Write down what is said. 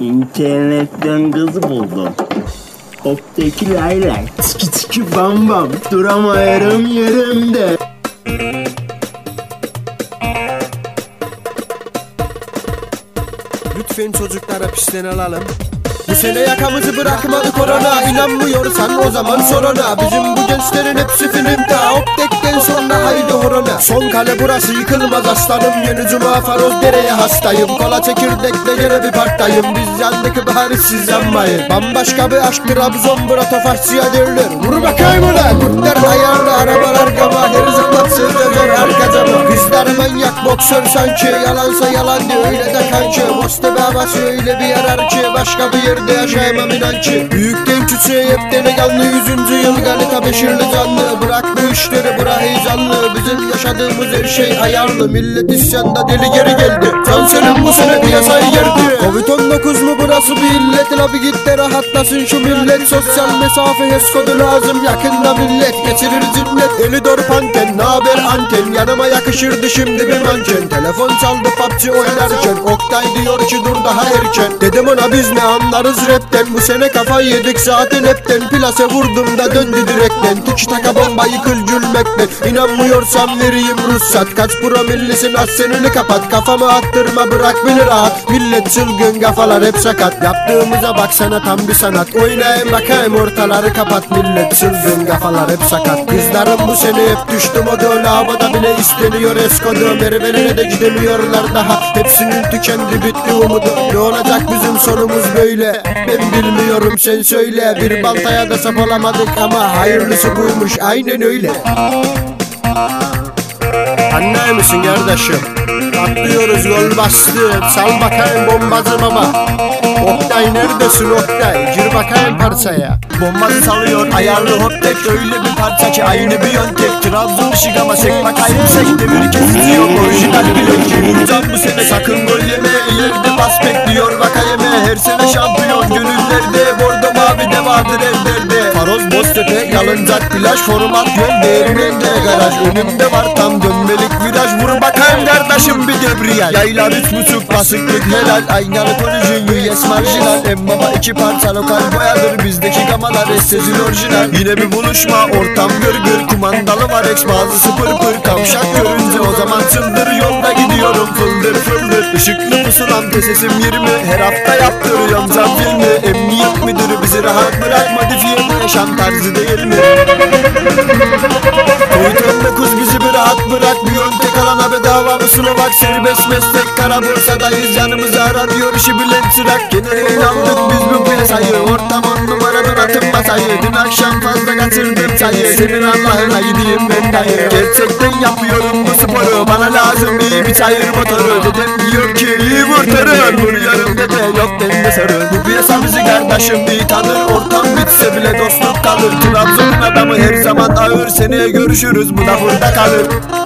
İnternetten kız buldum. Opteki laylay. Tiki tiki bam bam. Duramıyorum yerimde. Lütfen çocuklara pisten alalım. Bu sene yakamızı bırakmadı korona İnanmıyorsan o zaman sorana Bizim bu gençlerin hepsi filmde sonra horona Son kale burası yıkılmaz aslanım. Yeni cuma faroz dereye hastayım. Kola çekirdekle gene bir parktayım. Biz yandık bari siz yanmayın. Bambaşka bir aşk Trabzon bura tofaşçıya derler Vur bakayım ulan. Kurtlar ayarlı arabalar gama. Deri zıplat sığdırır arka cama Bizler manyak boksör sanki. Yalansa yalan diyor öyle de kanki. Bosta babası öyle bir yarar ki. Başka bir yerde yaşayamam inan ki. Büyükten küçüğe hepten eganlı Yüzüncü yıl galita beşirli canlı. Bırak bu işleri bırak heyecanlı. Bizim yaşadığımız her şey ayarlı. Millet isyanda deli geri geldi. Cansel'in bu sene piyasayı gerdi. Covid-19 mu burası? Bir illet La bir git de rahatlasın. Şu millet Sosyal mesafe HES kodu lazım. Yakında millet geçirir cinnet Elidor panten naber anten. Yanıma yakışırdı şimdi bir manken. Telefon çaldı PUBG oynarken. Oktay diyor ki dur daha erken. Dedim ona biz ne anlarız rapten? Bu sene kafayı yedik zaten hepten. Plase vurdum da döndü direkten. Tiki taka bomba yıkıl gülmekten İnanmıyorsan vereyim ruhsat. Kaç promillisin az senini kapat. Kafamı attırma bırak beni rahat. Millet çılgın kafalar hep sakat. Yaptığımıza baksana tam bir sanat. Oynayın bakayım ortaları kapat. Millet çılgın kafalar hep sakat. Kızlarım bu sene hep düştü modu Lavada bile isteniyor eskodu Merveline de gidemiyorlar daha. Hepsinin tükendi bitti umudu. Ne olacak bizim sonumuz böyle? Ben bilmiyorum sen söyle. Bir baltaya da sap olamadık ama Hayırlısı buymuş. Aynen öyle Anne misin kardeşim? Atlıyoruz yol bastı. Sal bakayım bombacı baba Oktay neredesin Oktay? Gir bakayım parçaya. Bombacı salıyor ayarlı hop tek Öyle bir parça ki aynı bir yöntek Trabzon ışık ama sek bakayım sek Demir kesici yok orijinal bilek Can bu sene sakın gol yeme. İleride bas bekliyor bakayım Her sene şampiyon gönüllerde Bordo mavi de vardır ellerde Faroz Boztepe yalıncak plaj Format yol değirmende garaj. Önümde var tam dönmelik viraj. Vur bakayım kardeşim bir debriyaj. Yaylar üç buçuk basıklık helal. Aynalı orijin US marjinal. En baba iki parça lokal boyadır. Bizdeki gamalar essesil orijinal. Yine bir buluşma ortam gırgır Kumandalı var ex bazısı pır pır. Kavşak görünce o zaman çıldır Yolda gidiyorum fıldır fıldır Işıklı pusulam sesim 20 Her hafta yaptırıyorum cam filmi Emniyet müdürü bizi rahat bırak Modifiye mi yaşam tarzı değil mi? Covid-19 bizi bir rahat bırak Bir yöntek alana bedava mı Slovak Serbest meslek kara borsadayız. Yanımıza ara diyor işi bilen çırak Gene inandık biz bu piyasayı. Ortam on numara donatım masayı. Dün akşam fazla kaçırdım çayı Senin Allah'ına gideyim ben dayı. Gerçekten yapıyorum bu sporu. Bana lazım iyi bir çayır motoru. Dedem diyor ki iyi kurtarır Vuruyorum dede yok sarı Bu piyasa bizi kardeşim iyi tanır Ortam bitse bile dostluk kalır. Trabzon'un adamı her zaman ağır. Seneye görüşürüz bu da burada kalır